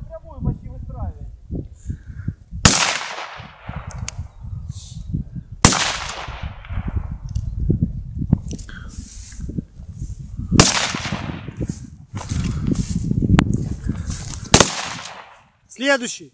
напрямую почти выстраиваете. Следующий.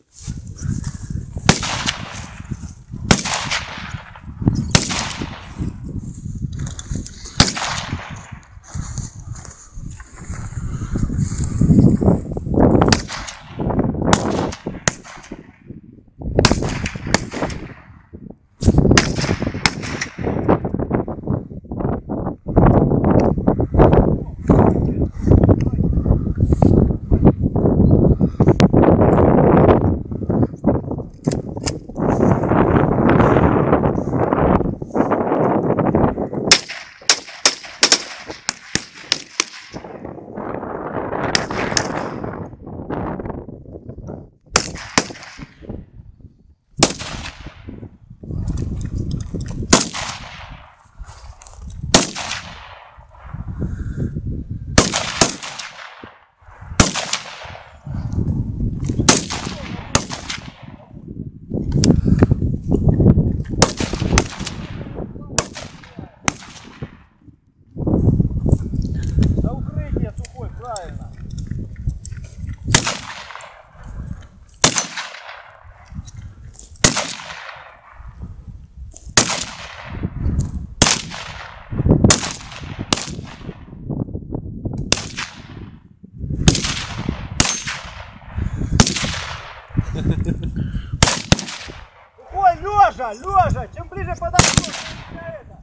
Лежа, лежа. Чем ближе подошел, тем на это.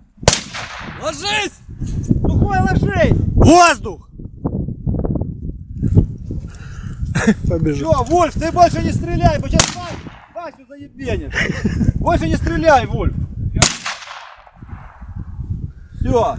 Ложись! Сухой, ложись. Воздух! Побежал. Все, Вольф, ты больше не стреляй, бо сейчас Вась, Васю заебенишь. Больше не стреляй, Вольф. Все.